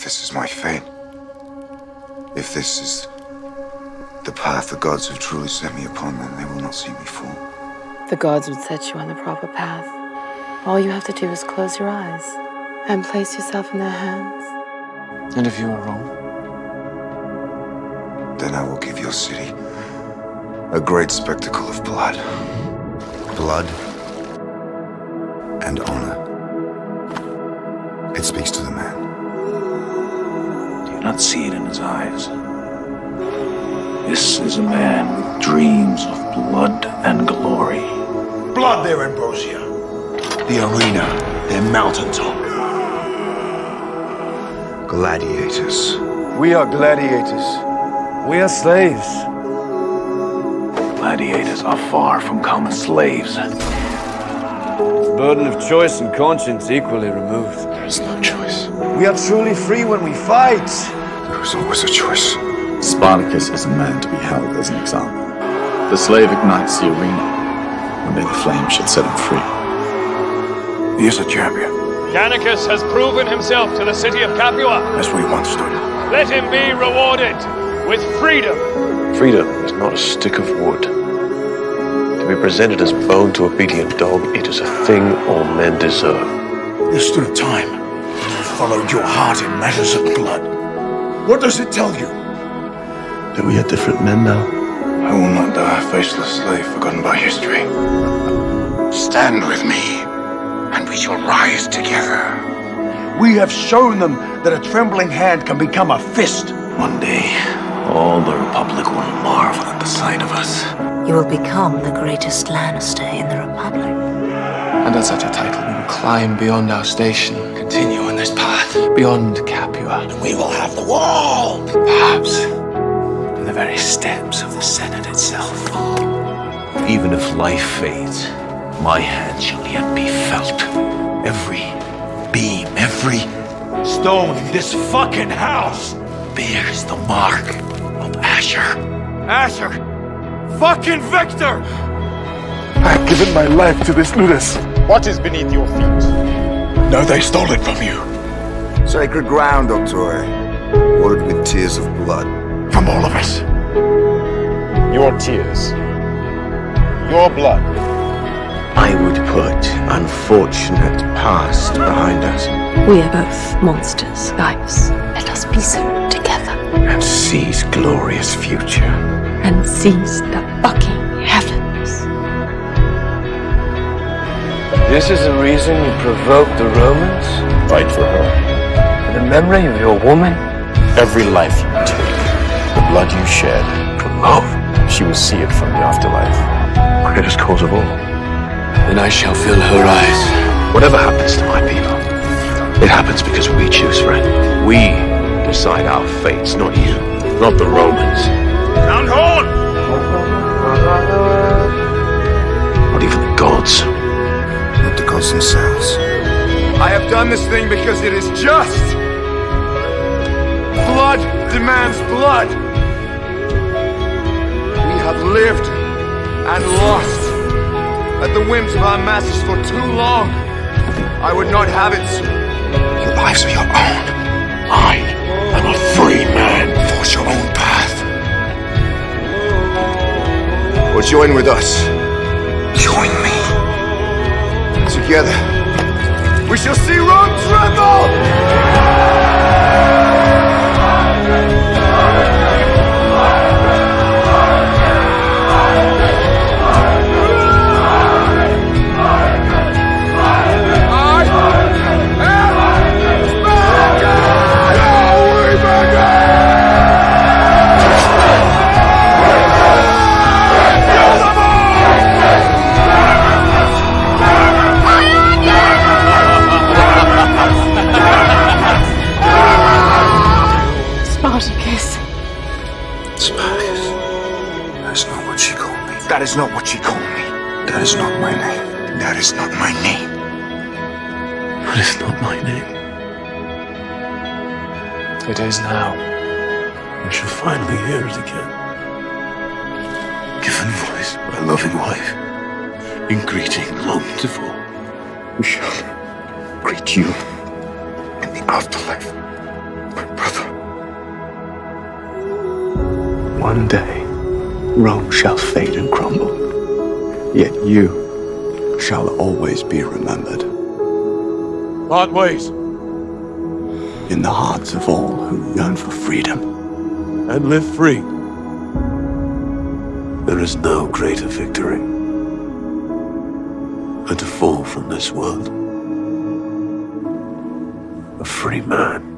If this is my fate, if this is the path the gods have truly set me upon, then they will not see me fall. The gods would set you on the proper path. All you have to do is close your eyes and place yourself in their hands. And if you are wrong? Then I will give your city a great spectacle of blood. Blood and honor. It speaks to the man. Do you not see it in his eyes? This is a man with dreams of blood and glory. Blood their, Ambrosia. The arena, their mountaintop. Gladiators. We are gladiators. We are slaves. Gladiators are far from common slaves. The burden of choice and conscience equally removed. There is no choice. We are truly free when we fight. There is always a choice. Spartacus is a man to be held as an example. The slave ignites the arena. One day the flame shall set him free. He is a champion, Gannicus has proven himself to the city of Capua. as we once stood. Let him be rewarded with freedom. Freedom is not a stick of wood. To be presented as bone to obedient dog, it is a thing all men deserve. There stood a time when you followed your heart in matters of blood. What does it tell you? That we are different men now. I will not die a faceless slave forgotten by history. Stand with me, and we shall rise together. We have shown them that a trembling hand can become a fist. One day, all the Republic will marvel at the sight of us. You will become the greatest lanista in the Republic. And as such a title, we will climb beyond our station, Continue on this path. beyond Capua, And We will have the wall. Perhaps to the very steps of the Senate itself. Even if life fades, my hand shall yet be felt. Every beam, every Stone in this fucking house. bears the mark of Ashur. Ashur. Fucking Victor. I've given my life to this Ludus. What is beneath your feet? No, they stole it from you. Sacred ground, Doctore. Watered with tears of blood. From all of us. Your tears. Your blood. I would put unfortunate past behind us We are both monsters, guys. Let us be so together and seize glorious future. and seize the fucking heavens. This is the reason you provoked the Romans? Fight for her. For the memory of your woman? Every life you take, the blood you shed, For love, she will see it from the afterlife. greatest cause of all. Then I shall fill her eyes. Whatever happens to my people, it happens because we choose, friend. We decide our fates, not you, not the Romans, Down horn. not even the gods. Not the gods themselves. I have done this thing because it is just. Blood demands blood. We have lived and lost at the whims of our masters for too long. I would not have it. Your lives are your own. I am a free man. Forge your own path. Or join with us. Join me. Together, we shall see Rome tremble! That is not what she called me. That is not my name. That is not my name. That is not my name. It is now. We shall finally hear it again. Given voice by a loving wife, in greeting longed for. We shall greet you In the afterlife. My brother. One day, Rome shall fade and crumble. Yet you shall always be remembered. Part ways. In the hearts of all who yearn for freedom. And live free. There is no greater victory than to fall from this world a free man.